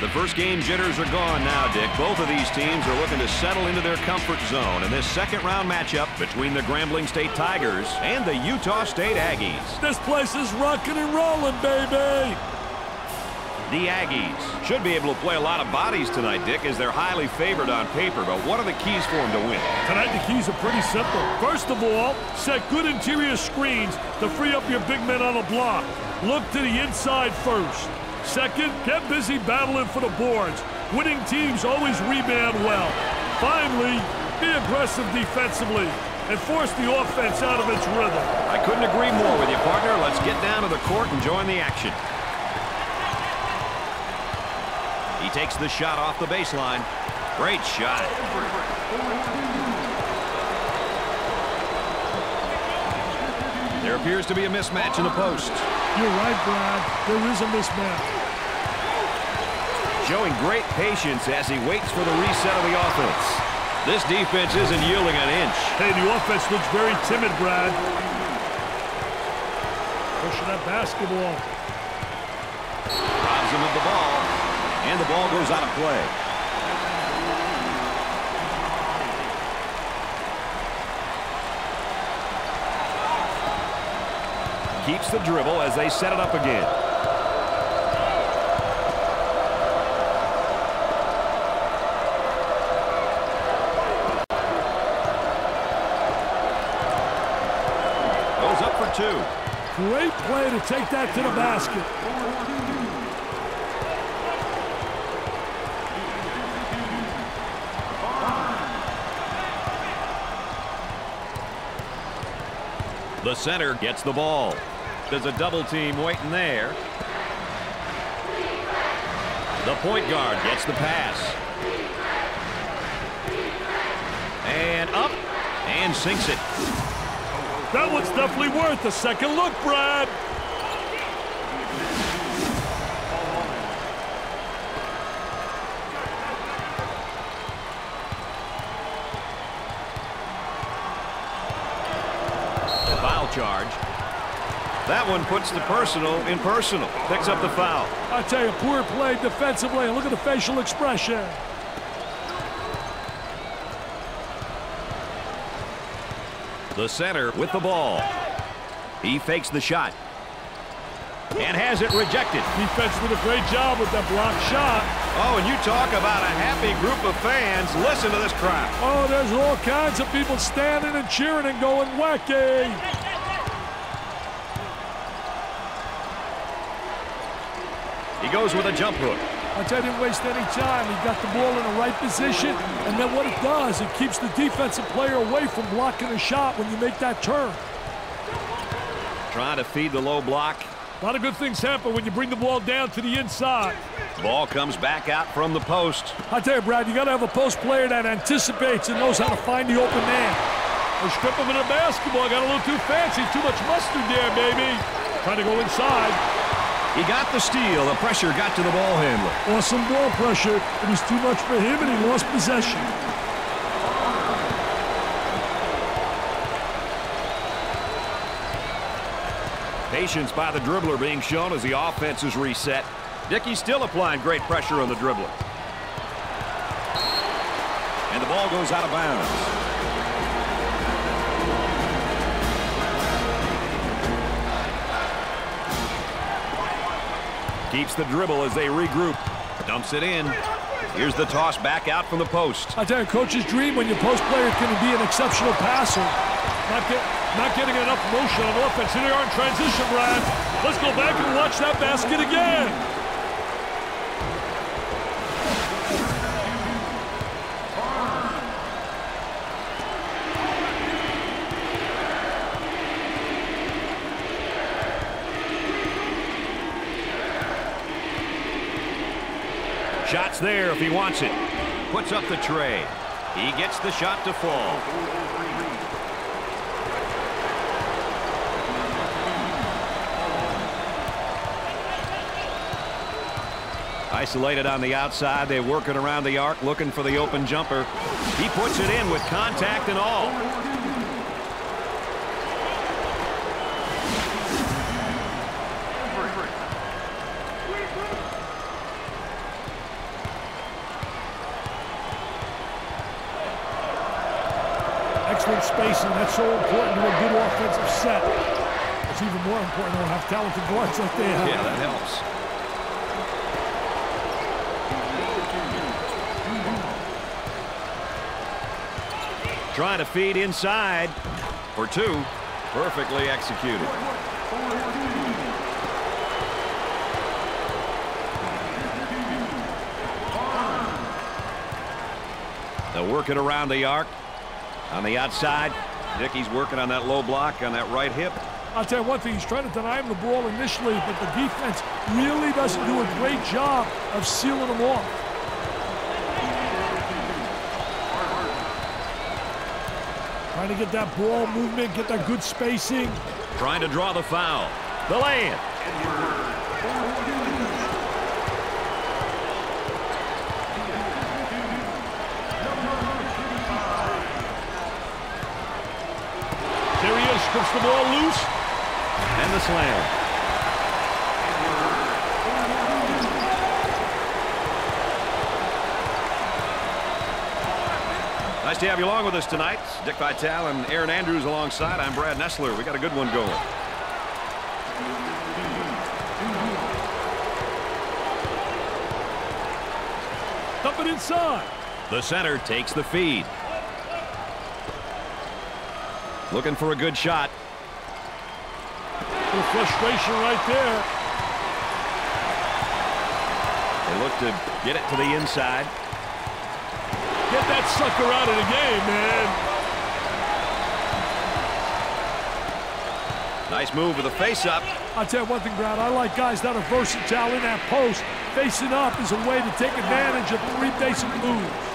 The first game jitters are gone now, Dick. Both of these teams are looking to settle into their comfort zone in this second round matchup between the Grambling State Tigers and the Utah State Aggies. This place is rocking and rolling, baby. The Aggies should be able to play a lot of bodies tonight, Dick, as they're highly favored on paper. But what are the keys for them to win? Tonight, the keys are pretty simple. First of all, set good interior screens to free up your big men on the block. Look to the inside first. Second, get busy battling for the boards. Winning teams always rebound well. Finally, be aggressive defensively and force the offense out of its rhythm. I couldn't agree more with you, partner. Let's get down to the court and join the action. He takes the shot off the baseline. Great shot. There appears to be a mismatch in the post. You're right, Brad. There is a mismatch. Showing great patience as he waits for the reset of the offense. This defense isn't yielding an inch. Hey, the offense looks very timid, Brad. Pushing that basketball. Robs him of the ball. And the ball goes out of play. Keeps the dribble as they set it up again. Goes up for two. Great play to take that to the basket. The center gets the ball. There's a double team waiting there. The point guard gets the pass. And up and sinks it. That one's definitely worth a second look, Brad. One puts the personal in personal. Picks up the foul. I tell you, poor play defensively. Look at the facial expression. The center with the ball. He fakes the shot. And has it rejected. Defense did a great job with that block shot. Oh, and you talk about a happy group of fans. Listen to this crowd. Oh, there's all kinds of people standing and cheering and going wacky. He goes with a jump hook. I tell you, didn't waste any time. He got the ball in the right position, and then what it does, it keeps the defensive player away from blocking a shot when you make that turn. Trying to feed the low block. A lot of good things happen when you bring the ball down to the inside. Ball comes back out from the post. I tell you, Brad, you got to have a post player that anticipates and knows how to find the open man. They strip him in a basketball. Got a little too fancy. Too much mustard there, baby. Trying to go inside. He got the steal. The pressure got to the ball handler. Awesome ball pressure. It was too much for him, and he lost possession. Patience by the dribbler being shown as the offense is reset. Dickey still applying great pressure on the dribbler. And the ball goes out of bounds. Keeps the dribble as they regroup. Dumps it in. Here's the toss back out from the post. I tell you, coach's dream when your post player can be an exceptional passer. Not, get, not getting enough motion on offense. Here they are in transition, Brad. Let's go back and watch that basket again. Shots there if he wants it. Puts up the trey. He gets the shot to fall. Isolated on the outside. They're working around the arc looking for the open jumper. He puts it in with contact and all. Excellent spacing. That's so important to a good offensive set. It's even more important to have talented guards like they have. Yeah, that helps. Trying to feed inside for two. Perfectly executed. They'll work it around the arc. On the outside, Dickey's working on that low block on that right hip. I'll tell you one thing, he's trying to deny him the ball initially, but the defense really doesn't do a great job of sealing him off. Trying to get that ball movement, get that good spacing. Trying to draw the foul. The lay-in. There he is, strips the ball loose. And the slam. Nice to have you along with us tonight. Dick Vitale and Erin Andrews alongside. I'm Brad Nessler. We got a good one going. Dump it inside. The center takes the feed. Looking for a good shot. Frustration right there. They look to get it to the inside. Get that sucker out of the game, man. Nice move with a face-up. I'll tell you one thing, Brad. I like guys that are versatile in that post. Facing up is a way to take advantage of three basic moves.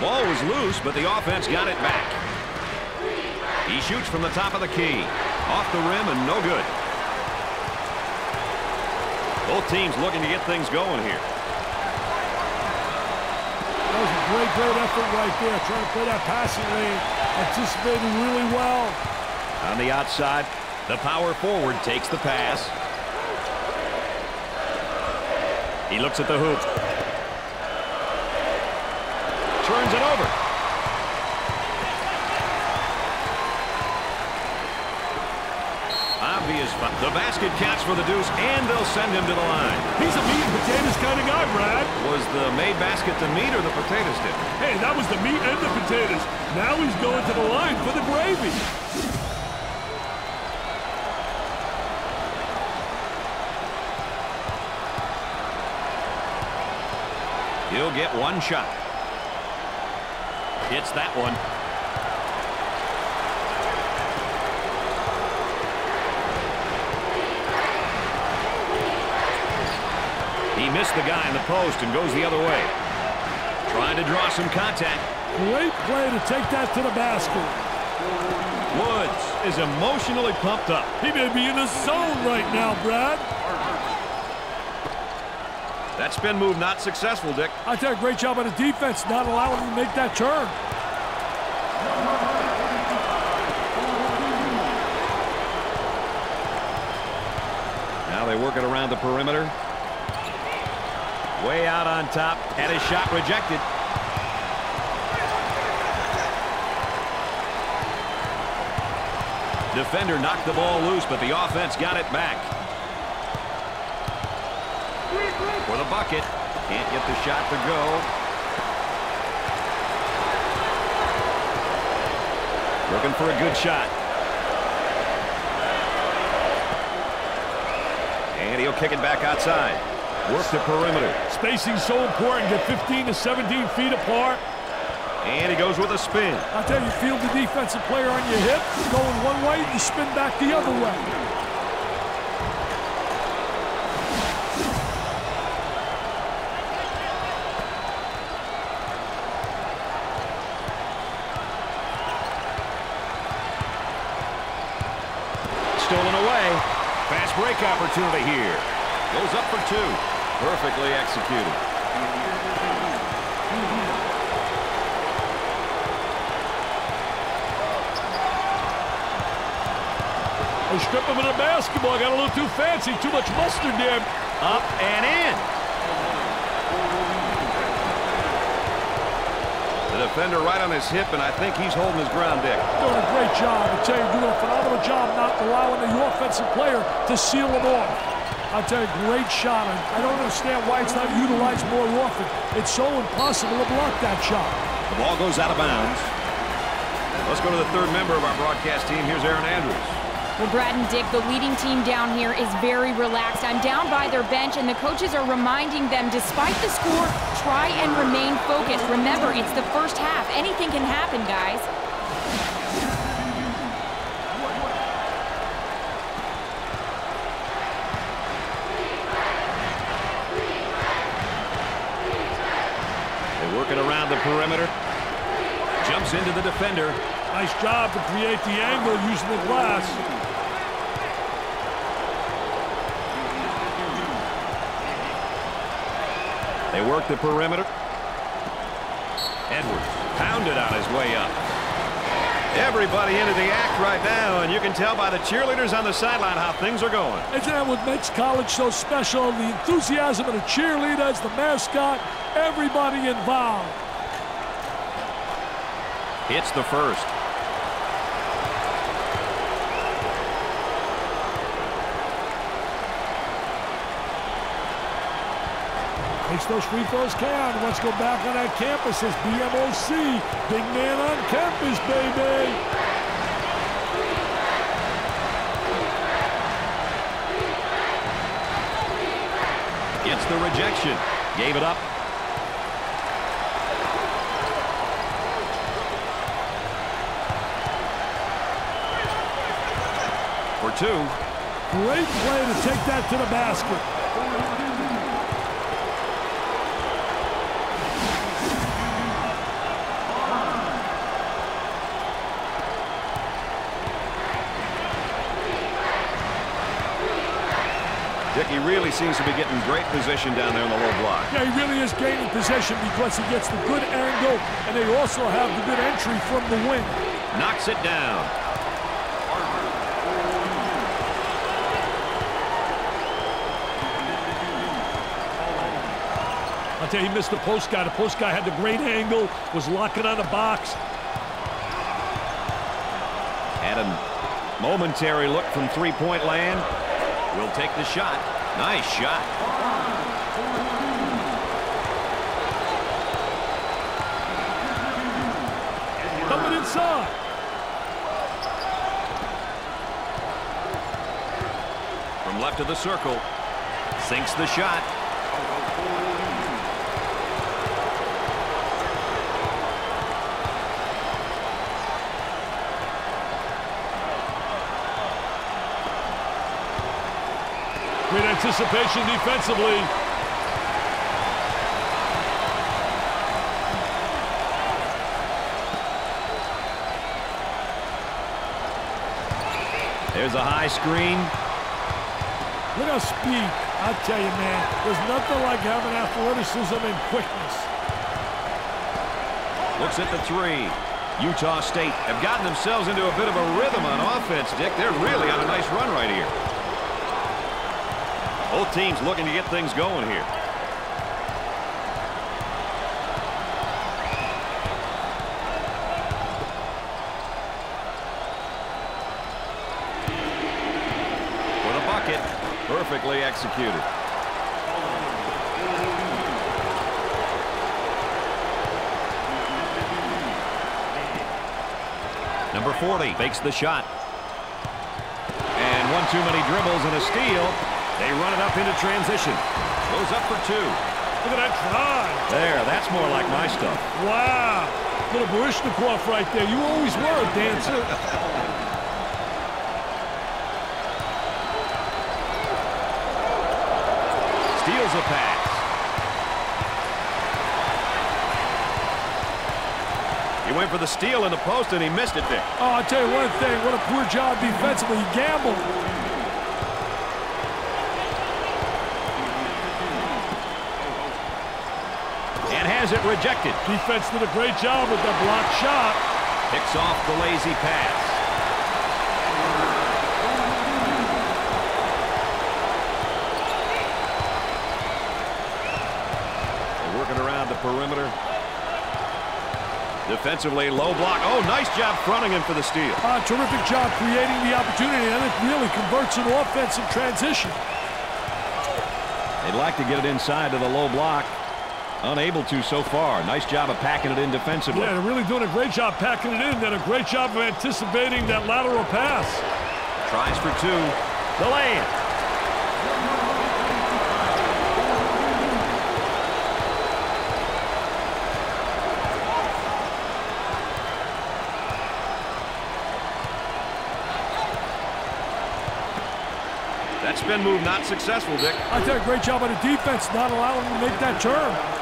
Ball was loose, but the offense got it back. He shoots from the top of the key. Off the rim and no good. Both teams looking to get things going here. That was a great, great effort right there. Trying to play that passing lane. Anticipating really well. On the outside, the power forward takes the pass. He looks at the hoop. Turns it over. Obvious. But the basket counts for the deuce, and they'll send him to the line. He's a meat and potatoes kind of guy, Brad. Was the made basket the meat or the potato stick? Hey, that was the meat and the potatoes. Now he's going to the line for the gravy. He'll get one shot. That one. He missed the guy in the post and goes the other way. Trying to draw some contact. Great play to take that to the basket. Woods is emotionally pumped up. He may be in the zone right now, Brad. That spin move not successful, Dick. I tell you, great job on the defense, not allowing him to make that turn. Now they work it around the perimeter. Way out on top, and his shot rejected. Defender knocked the ball loose, but the offense got it back. For the bucket. Can't get the shot to go. Looking for a good shot. And he'll kick it back outside. Work the perimeter. Spacing so important. Get 15 to 17 feet apart. And he goes with a spin. I tell you, feel the defensive player on your hip. Going one way, you spin back the other way. Stolen away. Fast break opportunity here. Goes up for two. Perfectly executed. They strip him of the basketball. Got a little too fancy. Too much mustard there. Up and in. The defender right on his hip, and I think he's holding his ground, Dick. Doing a great job. I tell you, doing a phenomenal job not allowing the offensive player to seal him off. I tell you, great shot. I don't understand why it's not utilized more often. It's so impossible to block that shot. The ball goes out of bounds. Let's go to the third member of our broadcast team. Here's Erin Andrews. Well, Brad and Dick, the leading team down here is very relaxed. I'm down by their bench, and the coaches are reminding them, despite the score, try and remain focused. Remember, it's the first half. Anything can happen, guys. They're working around the perimeter. Jumps into the defender. Nice job to create the angle using the glass. They work the perimeter. Edwards pounded on his way up. Everybody into the act right now, and you can tell by the cheerleaders on the sideline how things are going. Isn't that what makes college so special? The enthusiasm of the cheerleaders, the mascot, everybody involved. Hits the first. Makes those free throws count. Let's go back on that campus. It's BMOC. Big man on campus, baby. Gets the rejection. Gave it up. For two. Great play to take that to the basket. He really seems to be getting great position down there in the low block. Yeah, he really is gaining possession because he gets the good angle, and they also have the good entry from the wing. Knocks it down. I'll tell you, he missed the post guy. The post guy had the great angle, was locking on the box. Had a momentary look from three-point land. Will take the shot. Nice shot. Coming inside. From left of the circle. Sinks the shot. Great anticipation defensively. There's a high screen. Look at speed. I tell you, man, there's nothing like having athleticism and quickness. Looks at the three. Utah State have gotten themselves into a bit of a rhythm on offense, Dick. They're really on a nice run right here. Both teams looking to get things going here. For the bucket, perfectly executed. Number 40 fakes the shot. And one too many dribbles and a steal. They run it up into transition. Goes up for two. Look at that try. There, that's more like my stuff. Wow. Little Baryshnikov right there. You always were a dancer. Steals a pass. He went for the steal in the post, and he missed it there. Oh, I'll tell you one thing. What a poor job defensively. He gambled. has it rejected. Defense did a great job with the block shot. Picks off the lazy pass. They're working around the perimeter. Defensively, low block. Oh, nice job fronting him for the steal. Uh, terrific job creating the opportunity, and it really converts an offensive transition. They'd like to get it inside to the low block. Unable to so far. Nice job of packing it in defensively. Yeah, they're really doing a great job packing it in. Did a great job of anticipating that lateral pass. Tries for two. The lane. That spin move not successful, Dick. I did a great job on the defense not allowing him to make that turn.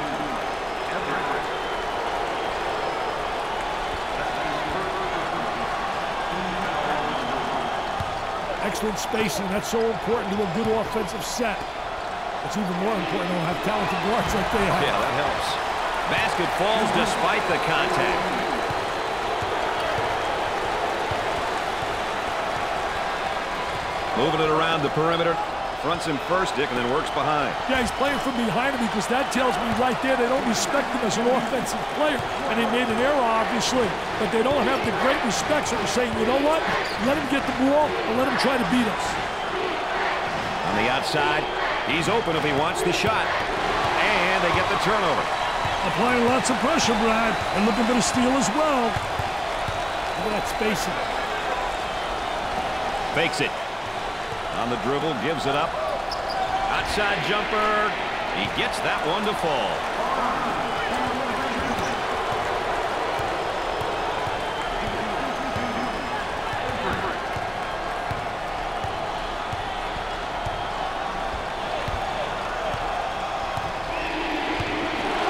Excellent spacing. That's so important to a good offensive set. It's even more important to have talented guards like they have. Yeah, that helps. Basket falls despite the contact. Moving it around the perimeter. Fronts him first, Dick, and then works behind. Yeah, he's playing from behind him because that tells me right there they don't respect him as an offensive player. And he made an error, obviously, but they don't have the great respect. So they're saying, you know what? Let him get the ball and let him try to beat us. On the outside, he's open if he wants the shot. And they get the turnover. Applying lots of pressure, Brad, and looking for the steal as well. Look at that spacing. Fakes it. On the dribble, gives it up. Outside jumper. He gets that one to fall.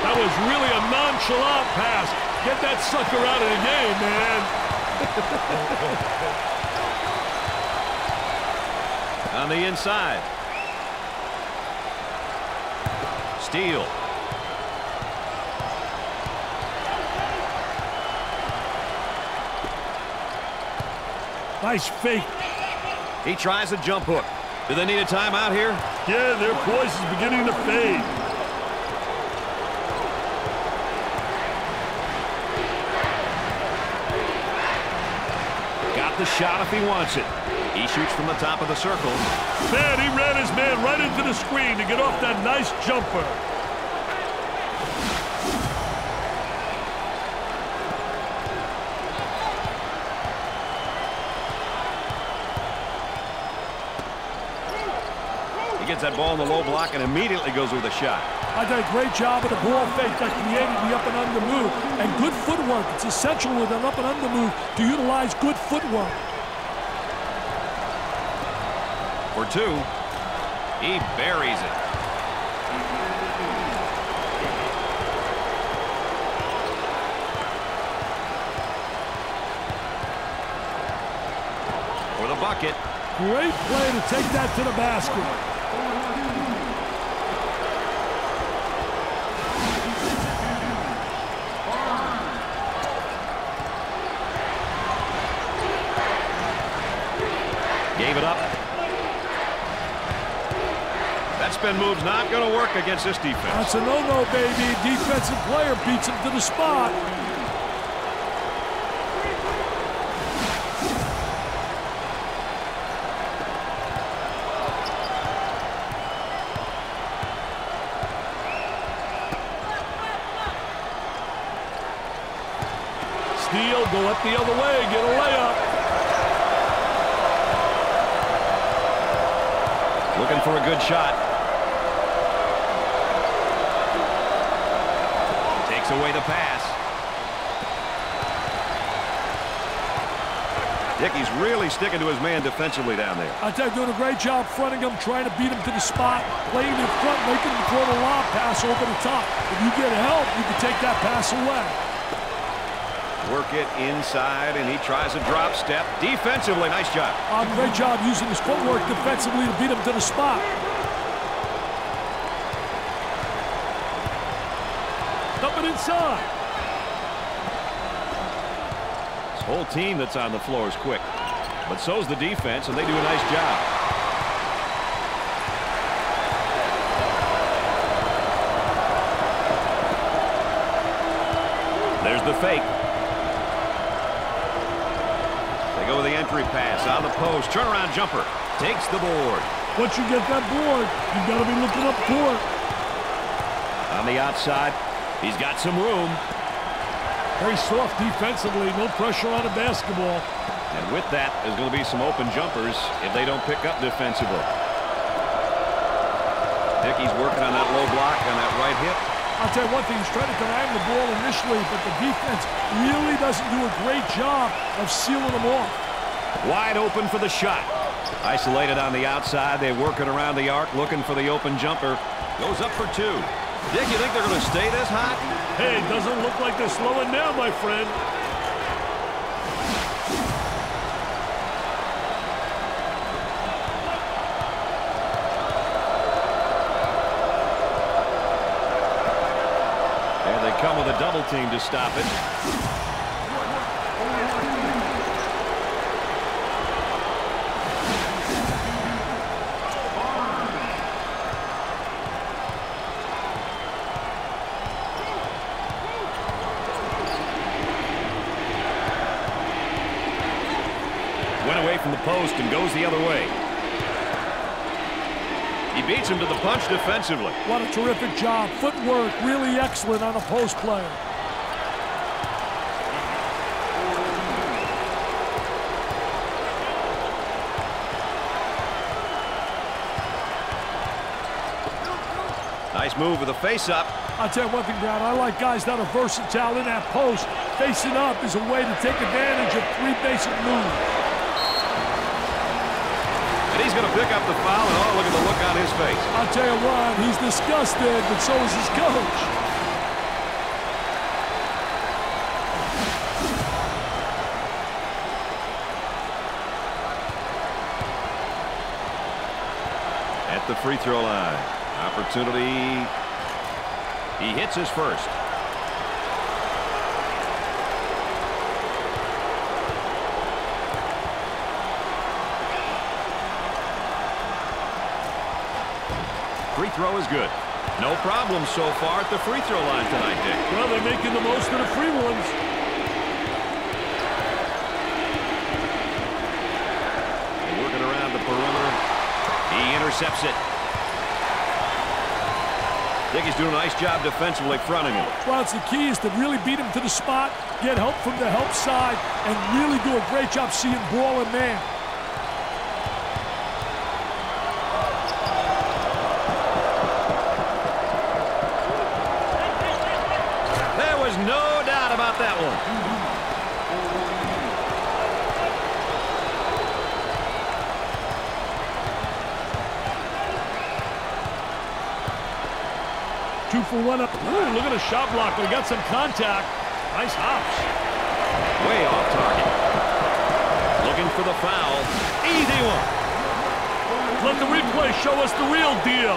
That was really a nonchalant pass. Get that sucker out of the game, man. On the inside. Steal. Nice fake. He tries a jump hook. Do they need a timeout here? Yeah, their poise is beginning to fade. Got the shot if he wants it. He shoots from the top of the circle. Man, he ran his man right into the screen to get off that nice jumper. He gets that ball in the low block and immediately goes with a shot. I did a great job of the ball fake that created the up and under move. And good footwork. It's essential with an up and under move to utilize good footwork. For two, he buries it. For the bucket. Great play to take that to the basket. Gave it up. That spin move's not going to work against this defense. That's a no-no, baby. Defensive player beats him to the spot. Steal, go up the other way, get a layup. Looking for a good shot. Takes away the pass. Dick, he's really sticking to his man defensively down there. I tell you, doing a great job fronting him, trying to beat him to the spot, playing in front, making him throw the lob pass over the top. If you get help, you can take that pass away. Work it inside, and he tries a drop step. Defensively, nice job. Uh, great job using his footwork defensively to beat him to the spot. Coming inside. This whole team that's on the floor is quick. But so's the defense, and they do a nice job. There's the fake. They go with the entry pass, out of the post, turnaround jumper, takes the board. Once you get that board, you've got to be looking up court. On the outside, he's got some room. Very soft defensively, no pressure on a basketball. And with that, there's going to be some open jumpers if they don't pick up defensively. Dickey's working on that low block on that right hip. I'll tell you one thing, he's trying to command the ball initially, but the defense really doesn't do a great job of sealing them off. Wide open for the shot. Isolated on the outside. They're working around the arc, looking for the open jumper. Goes up for two. Dick, you think they're going to stay this hot? Hey, doesn't look like they're slowing down, my friend. Team to stop it. Went away from the post and goes the other way. He beats him to the punch defensively. What a terrific job. Footwork really excellent on a post player. Nice move with a face-up. I'll tell you one thing, Brad. I like guys that are versatile in that post. Facing up is a way to take advantage of three basic moves. And he's going to pick up the foul, and oh, look at the look on his face. I'll tell you what, he's disgusted, but so is his coach. At the free throw line. Opportunity. He hits his first. Free throw is good. No problem so far at the free throw line tonight, Dick. Well, they're making the most of the free ones. They're working around the perimeter. He intercepts it. Dickey's doing a nice job defensively fronting him. Well, it's the key is to really beat him to the spot, get help from the help side, and really do a great job seeing ball and man. For one up. Ooh, look at the shot block. They got some contact. Nice hops. Way off target. Looking for the foul. Easy one. Let the replay show us the real deal.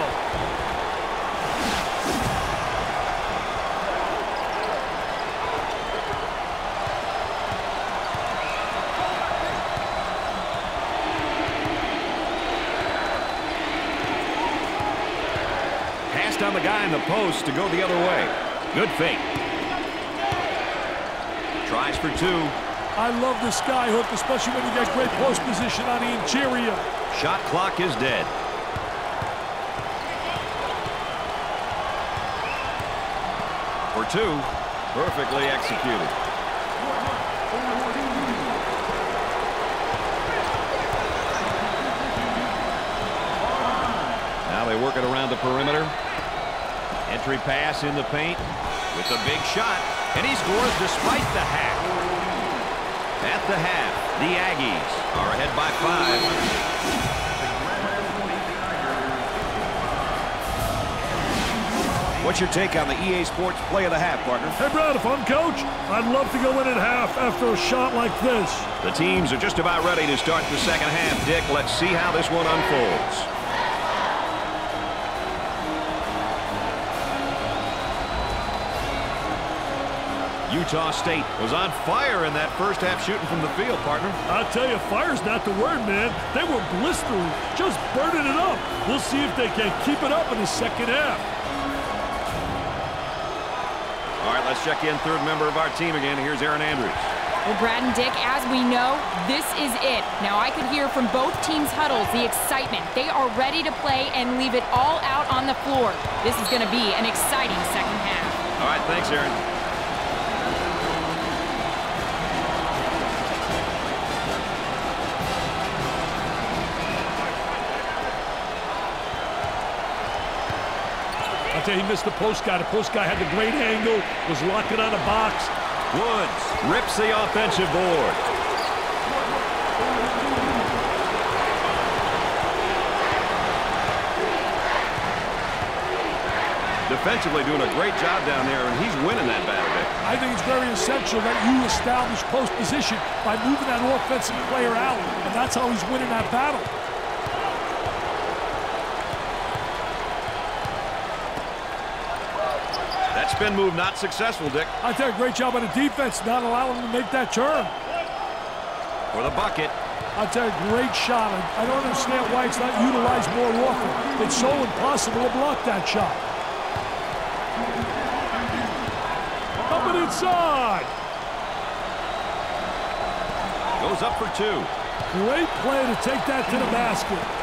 The the post to go the other way. Good fake. Tries for two. I love the sky hook, especially when you get great post position on the interior. Shot clock is dead. For two. Perfectly executed. Now they work it around the perimeter. Entry pass in the paint with a big shot. And he scores despite the half. At the half, the Aggies are ahead by five. What's your take on the EA Sports play of the half, partner? Hey, Brad, if I'm coach, I'd love to go in at half after a shot like this. The teams are just about ready to start the second half. Dick, let's see how this one unfolds. Utah State was on fire in that first half shooting from the field, partner. I'll tell you, fire's not the word, man. They were blistering, just burning it up. We'll see if they can keep it up in the second half. All right, let's check in third member of our team again. Here's Erin Andrews. Well, Brad and Dick, as we know, this is it. Now, I could hear from both teams' huddles the excitement. They are ready to play and leave it all out on the floor. This is going to be an exciting second half. All right, thanks, Erin. I'll tell you, he missed the post guy. The post guy had the great angle, was locking on a box. Woods rips the offensive board. Defensively doing a great job down there, and he's winning that battle, I think it's very essential that you establish post position by moving that offensive player out, and that's how he's winning that battle. Spin move not successful, Dick. I tell you, great job on the defense, not allowing him to make that turn. For the bucket. I tell you, great shot. I don't understand why it's not utilized more often. It's so impossible to block that shot. Coming inside. Goes up for two. Great play to take that to the basket.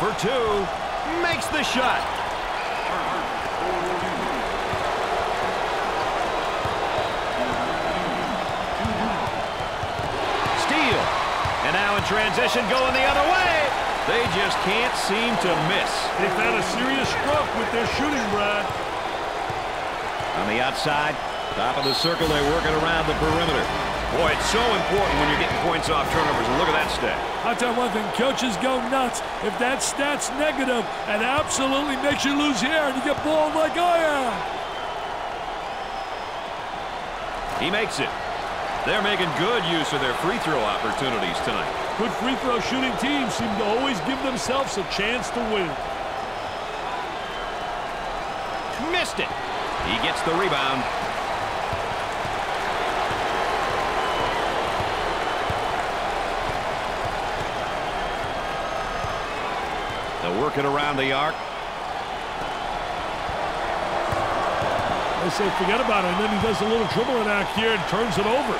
For two. Makes the shot. Steal. And now in transition going the other way. They just can't seem to miss. They've had a serious stroke with their shooting, Brad. On the outside, top of the circle, they work it around the perimeter. Boy, it's so important when you're getting points off turnovers, and look at that stat. I'll tell you one thing, coaches go nuts. If that stat's negative, it absolutely makes you lose here, and you get balled like I am. He makes it. They're making good use of their free throw opportunities tonight. Good free throw shooting teams seem to always give themselves a chance to win. Missed it. He gets the rebound. They'll work it around the arc. They say forget about it, and then he does a little dribbling act here and turns it over.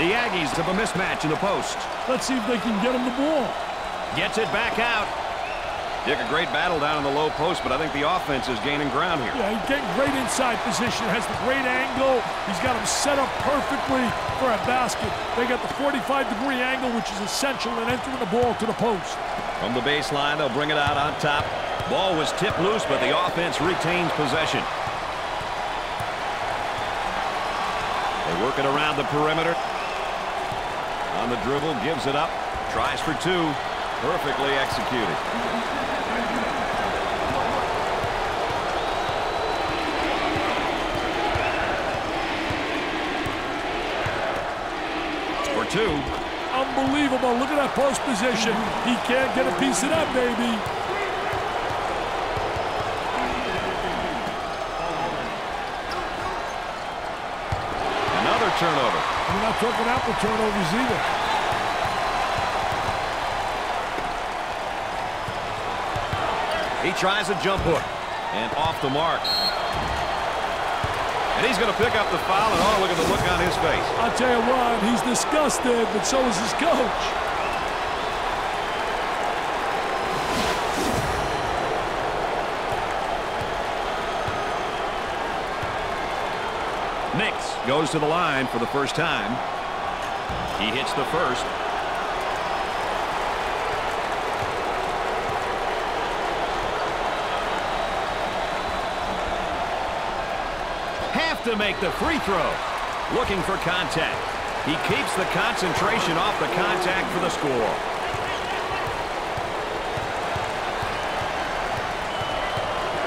The Aggies have a mismatch in the post. Let's see if they can get him the ball. Gets it back out. Dick, a great battle down in the low post, but I think the offense is gaining ground here. Yeah, he's getting great inside position, has the great angle. He's got him set up perfectly for a basket. They got the 45-degree angle, which is essential in entering the ball to the post. From the baseline, they'll bring it out on top. Ball was tipped loose, but the offense retains possession. They work it around the perimeter. On the dribble, gives it up. Tries for two. Perfectly executed. For two. Unbelievable. Look at that post position. He can't get a piece of that, baby. Another turnover. We're not talking apple turnovers either. He tries a jump hook. And off the mark. And he's going to pick up the foul, and oh, look at the look on his face. I'll tell you what, he's disgusted, but so is his coach. Nix goes to the line for the first time. He hits the first. Have to make the free throw. Looking for contact. He keeps the concentration off the contact for the score.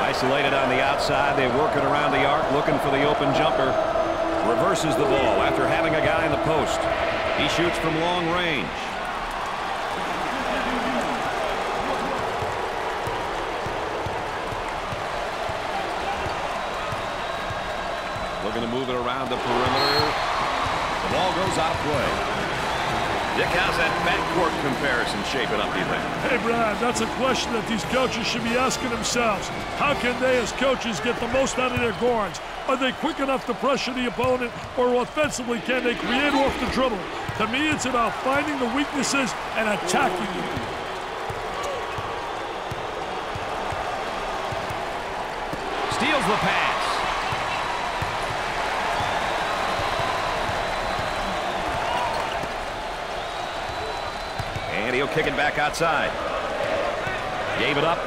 Isolated on the outside. They work it around the arc, looking for the open jumper. Reverses the ball after having a guy in the post. He shoots from long range. Move it around the perimeter. The ball goes out of play. Dick, how's that backcourt comparison shaping up, do you think? Hey, Brad, that's a question that these coaches should be asking themselves. How can they, as coaches, get the most out of their guards? Are they quick enough to pressure the opponent, or offensively, can they create off the dribble? To me, it's about finding the weaknesses and attacking them. Steals the pass. And he'll kick it back outside. Gave it up.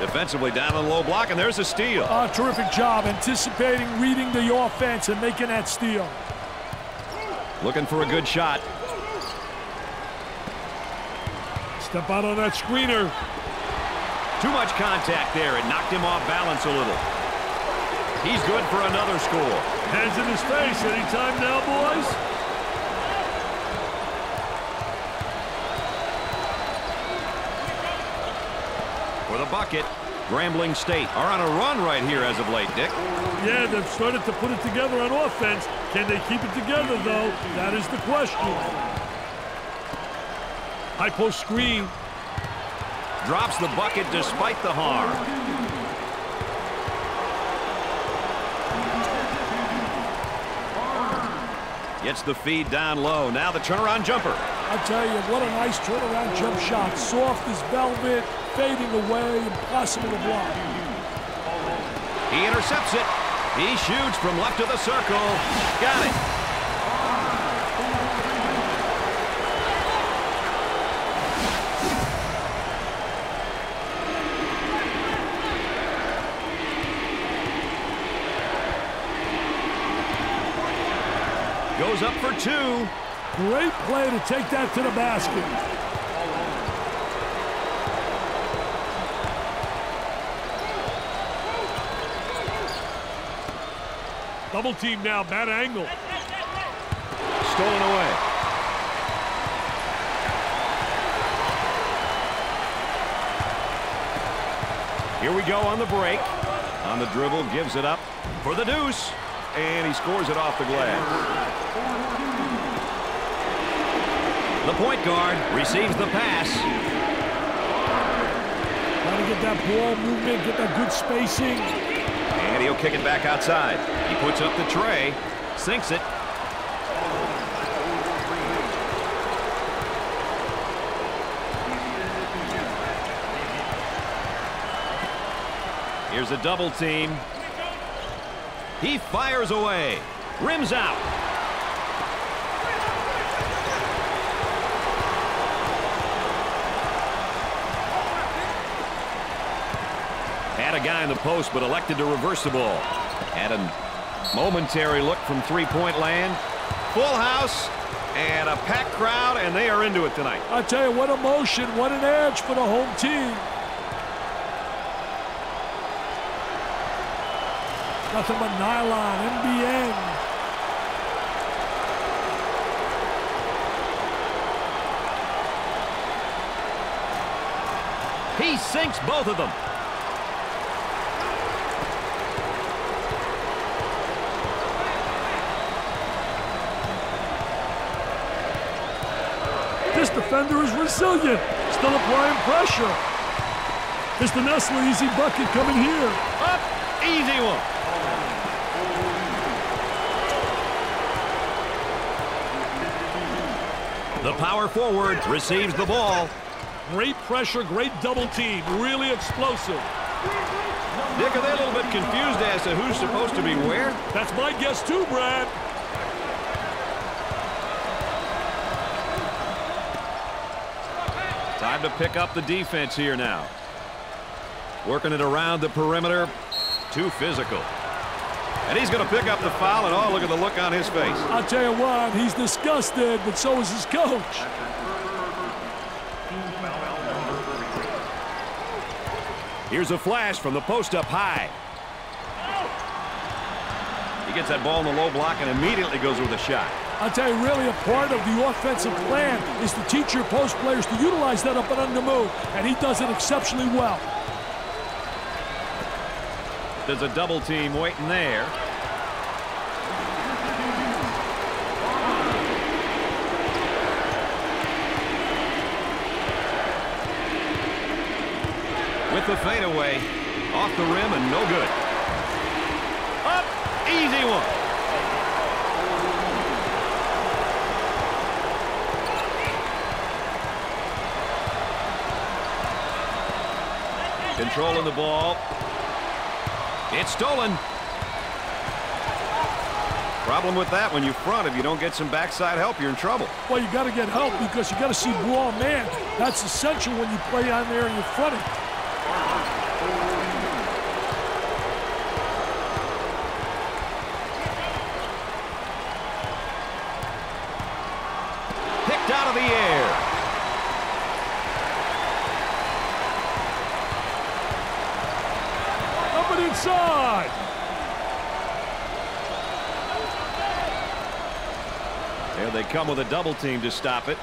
Defensively down on the low block, and there's a steal. Uh, terrific job anticipating, reading the offense, and making that steal. Looking for a good shot. Step out on that screener. Too much contact there. It knocked him off balance a little. He's good for another score. Hands in his face. Anytime now, boys. For Grambling State are on a run right here as of late, Dick. Yeah, they've started to put it together on offense. Can they keep it together, though? That is the question. High post screen. Drops the bucket despite the harm. Gets the feed down low. Now the turnaround jumper. I tell you, what a nice turnaround jump shot. Soft as velvet, fading away, impossible to block. He intercepts it. He shoots from left of the circle. Got it. Goes up for two. Great play to take that to the basket. Double team now, bad angle. Stolen away. Here we go on the break. On the dribble, gives it up for the deuce. And he scores it off the glass. The point guard receives the pass. Trying to get that ball movement, get that good spacing. And he'll kick it back outside. He puts up the trey, sinks it. Here's a double team. He fires away. Rims out. Had a guy in the post, but elected to reverse the ball. Had a momentary look from three-point land. Full house and a packed crowd, and they are into it tonight. I tell you, what emotion, what an edge for the home team. Nothing but nylon, NBN. He sinks both of them. Defender is resilient, still applying pressure. Mr. Nestle, easy bucket coming here. Up, easy one. The power forward receives the ball. Great pressure, great double team, really explosive. Dick, are they a little bit confused as to who's supposed to be where? That's my guess too, Brad. Time to pick up the defense here now. Working it around the perimeter. Too physical. And he's going to pick up the foul, and oh, look at the look on his face. I'll tell you what, he's disgusted, but so is his coach. Here's a flash from the post up high. He gets that ball in the low block and immediately goes with a shot. I'll tell you, really a part of the offensive plan is to teach your post players to utilize that up and under move, and he does it exceptionally well. There's a double team waiting there. With the fadeaway, off the rim and no good. Up, easy one. Controlling the ball. It's stolen. Problem with that, when you front, if you don't get some backside help, you're in trouble. Well, you got to get help because you got to see ball man. That's essential when you play on there and you're fronting. Picked out of the air. Up and inside. There they come with a double team to stop it.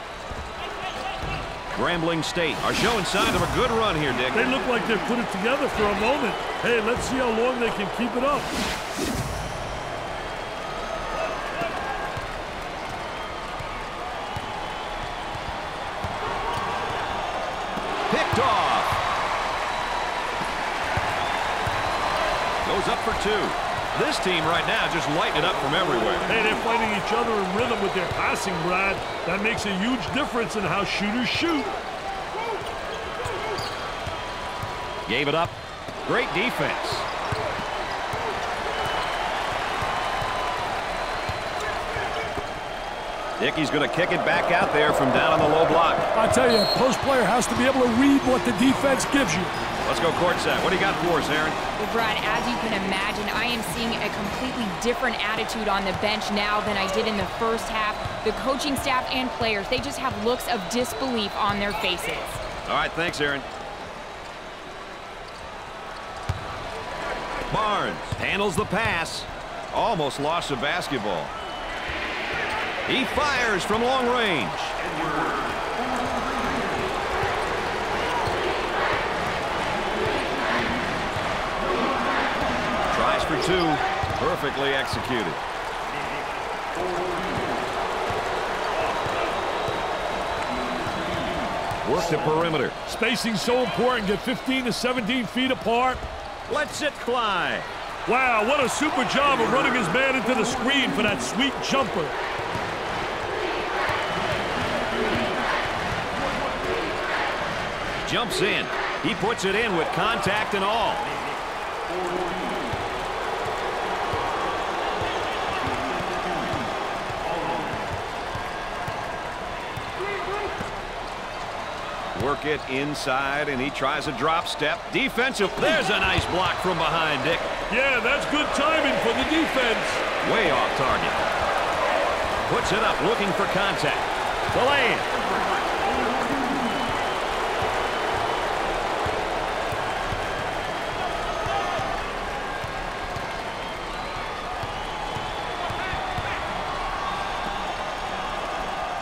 Grambling State are showing signs of a good run here, Dick. They look like they've put it together for a moment. Hey, let's see how long they can keep it up. Picked off. Goes up for two. This team right now just lighting it up from everywhere. Hey, they're fighting each other in rhythm with their passing, Brad. That makes a huge difference in how shooters shoot. Gave it up. Great defense. Dickey's going to kick it back out there from down on the low block. I tell you, a post player has to be able to read what the defense gives you. Let's go courtside. What do you got for us, Erin? Well, Brad, as you can imagine, I am seeing a completely different attitude on the bench now than I did in the first half. The coaching staff and players, they just have looks of disbelief on their faces. All right, thanks, Erin. Barnes handles the pass. Almost lost the basketball. He fires from long range. Tries for two. Perfectly executed. Work the perimeter. Spacing so important. Get 15 to 17 feet apart. Lets it fly. Wow, what a super job of running his man into the screen for that sweet jumper. Jumps in. He puts it in with contact and all. Work it inside, and he tries a drop step. Defensive. There's a nice block from behind, Dick. Yeah, that's good timing for the defense. Way off target. Puts it up, looking for contact. The lane.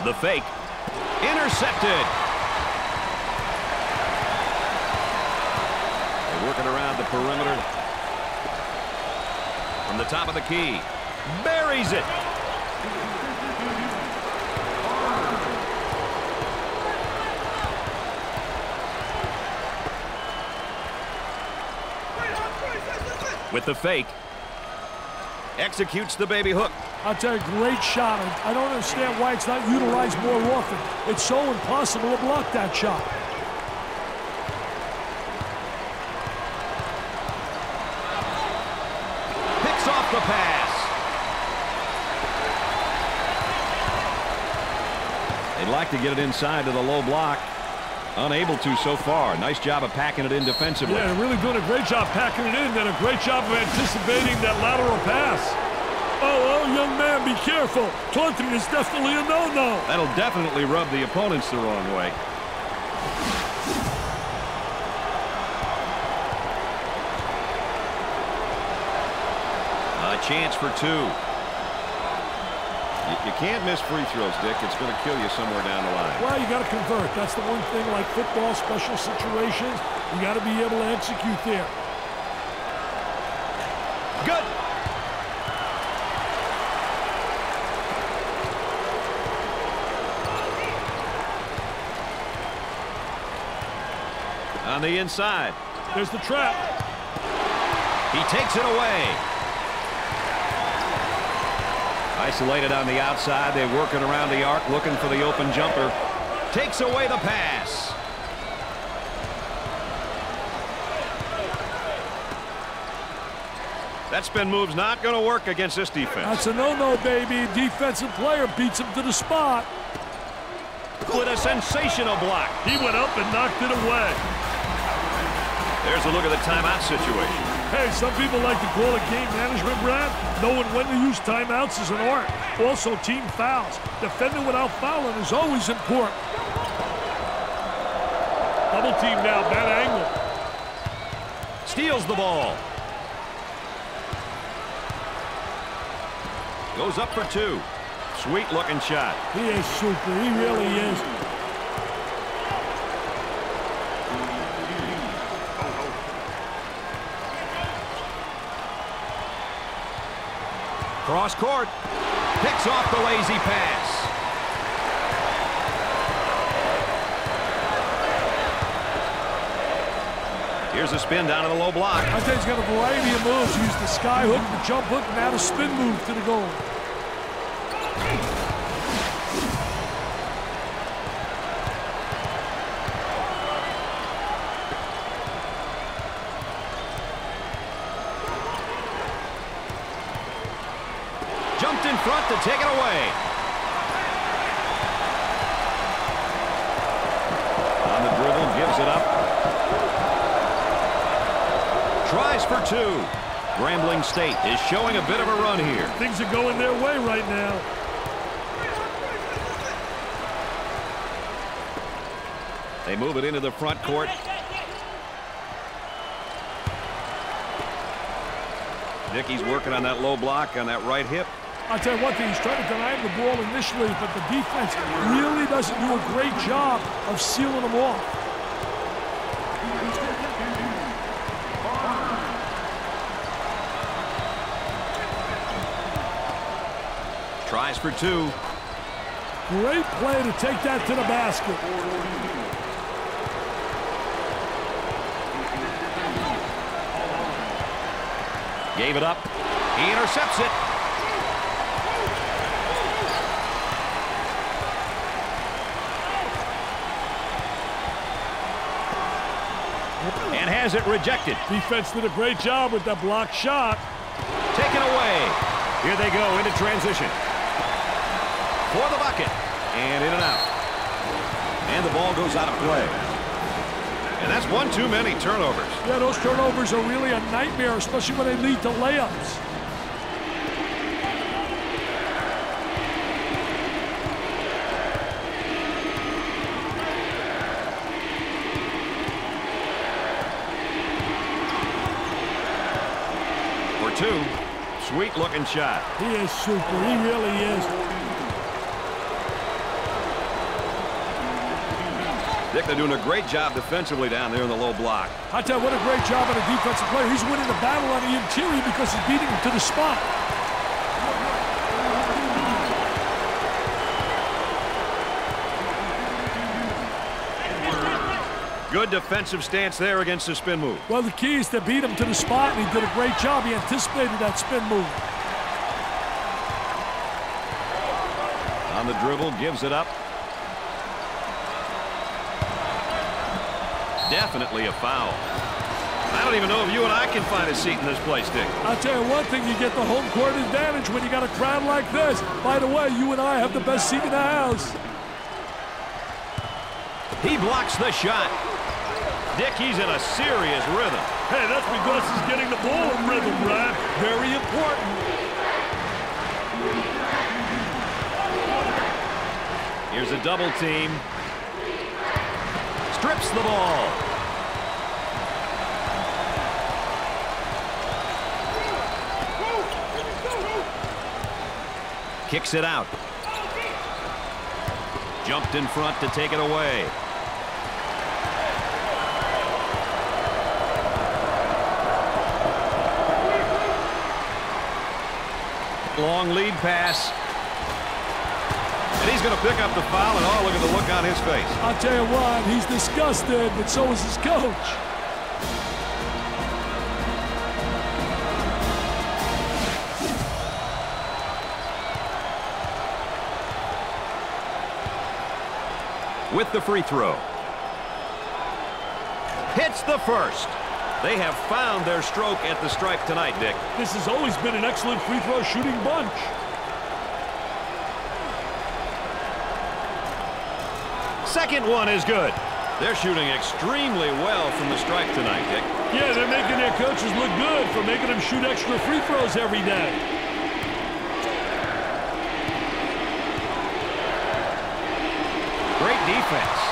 The fake. Intercepted. They're working around the perimeter. From the top of the key. Buries it. With the fake. Executes the baby hook. I'll tell you, great shot. I don't understand why it's not utilized more often. It's so impossible to block that shot. Picks off the pass. They'd to get it inside to the low block. Unable to so far. Nice job of packing it in defensively. Yeah, really doing a great job packing it in, and a great job of anticipating that lateral pass. Oh, oh, young man, be careful. Taunting is definitely a no-no. That'll definitely rub the opponents the wrong way. A chance for two you can't miss free throws, Dick. It's going to kill you somewhere down the line. Well, you got to convert. That's the one thing like football, special situations. You got to be able to execute there. Good. On the inside. There's the trap. He takes it away. Isolated on the outside. They're working around the arc, looking for the open jumper. Takes away the pass. That spin move's not going to work against this defense. That's a no-no, baby. Defensive player beats him to the spot. With a sensational block. He went up and knocked it away. There's a look at the timeout situation. Hey, some people like to call it game management, Brad. Knowing when to use timeouts is an art. Also, team fouls. Defending without fouling is always important. Double team now, bad angle. Steals the ball. Goes up for two. Sweet looking shot. He is super. He really is. Cross court. Picks off the lazy pass. Here's a spin down to the low block. I think he's got a variety of moves. Use the sky hook, the jump hook, and add a spin move to the goal. In front to take it away. On the dribble, gives it up. Tries for two. Grambling State is showing a bit of a run here. Things are going their way right now. They move it into the front court. Dickey's working on that low block on that right hip. I'll tell you one thing, he's trying to deny him the ball initially, but the defense really doesn't do a great job of sealing him off. Tries for two. Great play to take that to the basket. Gave it up. He intercepts it. And has it rejected. Defense did a great job with that block shot. Taken away. Here they go into transition. For the bucket. And in and out. And the ball goes out of play. And that's one too many turnovers. Yeah, those turnovers are really a nightmare, especially when they lead to layups. Two. Sweet looking shot. He is super. He really is. Dick, they're doing a great job defensively down there in the low block. I tell you, what a great job on a defensive player. He's winning the battle on the interior because he's beating him to the spot. Good defensive stance there against the spin move. Well, the key is to beat him to the spot, and he did a great job. He anticipated that spin move. On the dribble, gives it up. Definitely a foul. I don't even know if you and I can find a seat in this place, Dick. I'll tell you one thing, you get the home court advantage when you got a crowd like this. By the way, you and I have the best seat in the house. He blocks the shot. Dick, he's in a serious rhythm. Hey, that's because he's getting the ball in rhythm, Brad. Very important. Here's a double team. Strips the ball. Kicks it out. Jumped in front to take it away. Long lead pass. And he's going to pick up the foul, and oh, look at the look on his face. I'll tell you what, he's disgusted, but so is his coach. With the free throw. Hits the first. They have found their stroke at the stripe tonight, Dick. This has always been an excellent free throw shooting bunch. Second one is good. They're shooting extremely well from the stripe tonight, Dick. Yeah, they're making their coaches look good for making them shoot extra free throws every day. Great defense.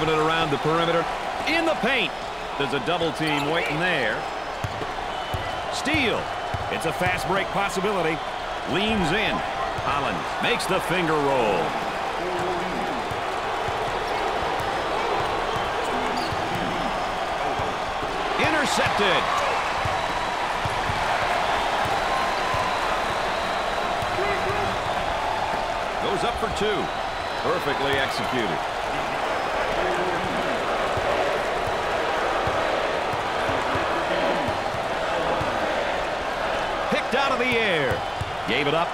Moving it around the perimeter. In the paint. There's a double team waiting there. Steal. It's a fast break possibility. Leans in. Holland makes the finger roll. Intercepted. Goes up for two. Perfectly executed. The air. Gave it up.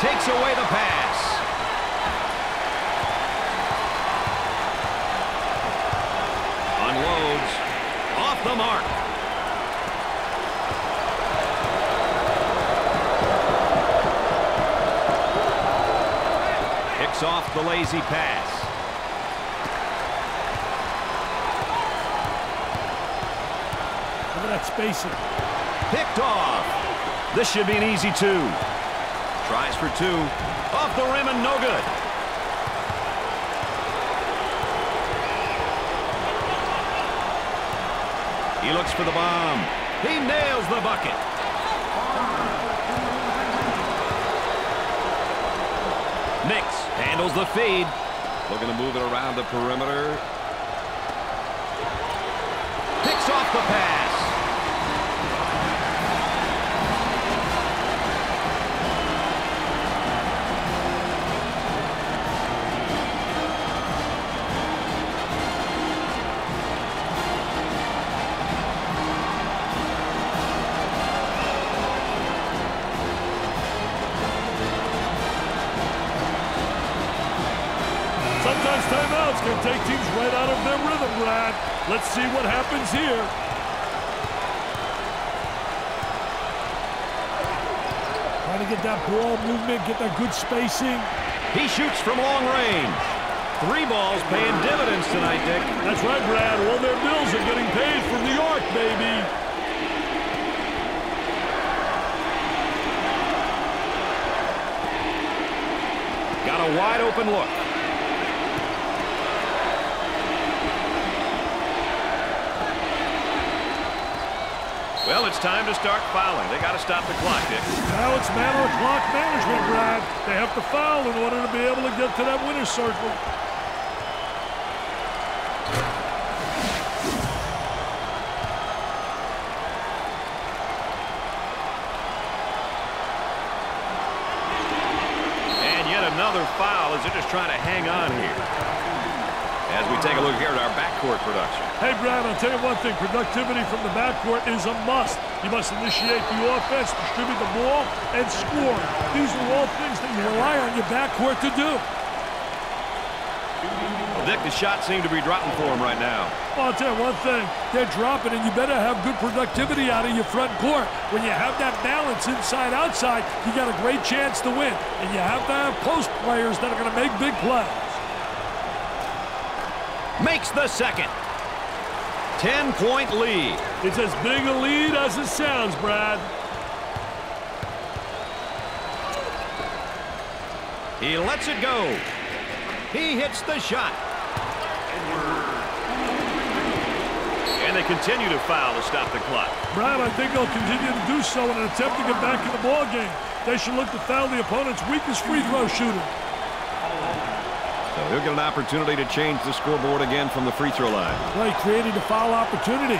Takes away the pass. Unloads. Off the mark. Picks off the lazy pass. Spacing. Picked off. This should be an easy two. Tries for two. Off the rim and no good. He looks for the bomb. He nails the bucket. Nix handles the feed. Looking to move it around the perimeter. Picks off the pass. See what happens here. Trying to get that ball movement, get that good spacing. He shoots from long range. Three balls paying dividends tonight, Dick. That's right, Brad. All their bills are getting paid from New York, baby. Got a wide open look. Well, it's time to start fouling. They got to stop the clock, Dick. Now it's matter of clock management, Brad. They have to foul in order to be able to get to that winner's circle. And yet another foul as they're just trying to hang on here. As we take a look here at our backcourt production. Hey, Brad, I'll tell you one thing. Productivity from the backcourt is a must. You must initiate the offense, distribute the ball, and score. These are all things that you rely on your backcourt to do. Well, Dick, the shots seem to be dropping for him right now. Well, I'll tell you one thing. They're dropping, and you better have good productivity out of your front court. When you have that balance inside-outside, you got a great chance to win. And you have to have post players that are going to make big plays. Makes the second. 10-point lead. It's as big a lead as it sounds, Brad. He lets it go. He hits the shot. And they continue to foul to stop the clock. Brad, I think they'll continue to do so in an attempt to get back in the ball game. They should look to foul the opponent's weakest free throw shooter. So he'll get an opportunity to change the scoreboard again from the free throw line. Well, he created a foul opportunity.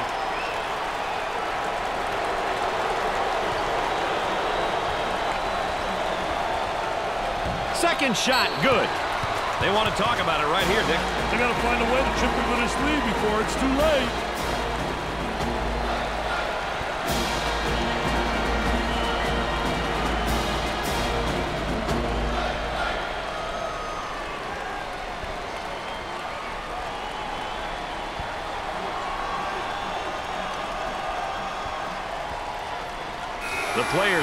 Second shot, good. They want to talk about it right here, Dick. They got to find a way to chip into this lead before it's too late.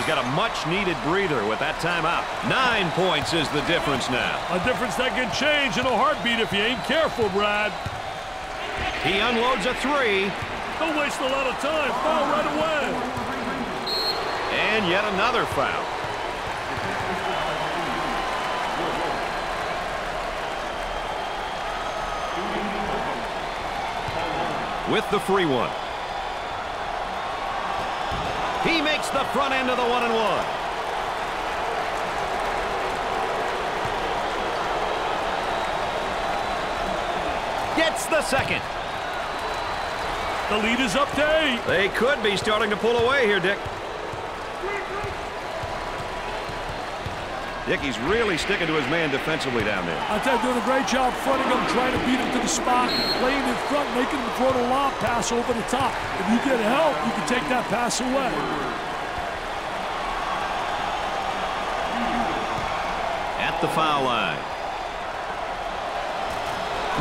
Players got a much-needed breather with that timeout. Nine points is the difference now. A difference that can change in a heartbeat if you ain't careful, Brad. He unloads a three. Don't waste a lot of time. Foul right away. And yet another foul. With the free one. He makes the front end of the one and one. Gets the second. The lead is up to eight. They could be starting to pull away here, Dick. Dick, really sticking to his man defensively down there. I tell you, doing a great job fronting him, trying to beat him to the spot, playing in front, making him throw the lob pass over the top. If you get help, you can take that pass away. At the foul line.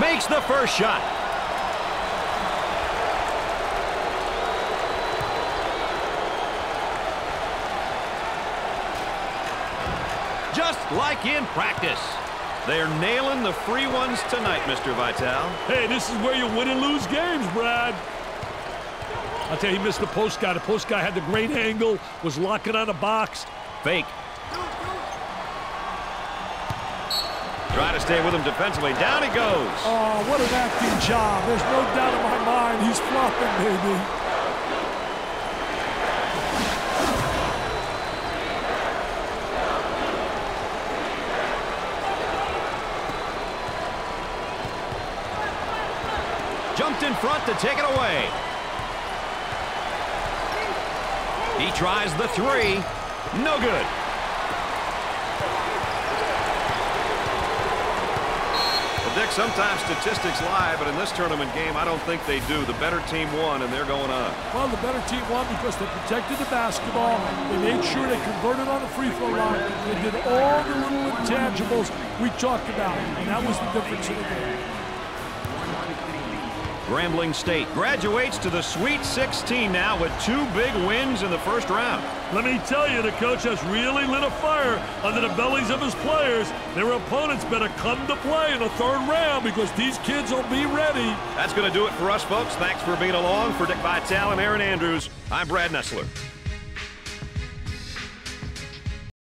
Makes the first shot. Just like in practice. They're nailing the free ones tonight, Mr. Vitale. Hey, this is where you win and lose games, Brad. I'll tell you, he missed the post guy. The post guy had the great angle, was locking on a box. Fake. Try to stay with him defensively. Down he goes. Oh, what an acting job. There's no doubt in my mind he's flopping, baby. In front to take it away. He tries the three. No good. Well, Dick, sometimes statistics lie, but in this tournament game, I don't think they do. The better team won, and they're going on. Well, the better team won because they protected the basketball. They made sure they converted on the free throw line. They did all the little intangibles we talked about, and that was the difference in the game. Grambling State graduates to the Sweet 16 now with two big wins in the first round. Let me tell you, the coach has really lit a fire under the bellies of his players. Their opponents better come to play in the third round because these kids will be ready. That's going to do it for us, folks. Thanks for being along. For Dick Vitale and Erin Andrews, I'm Brad Nessler.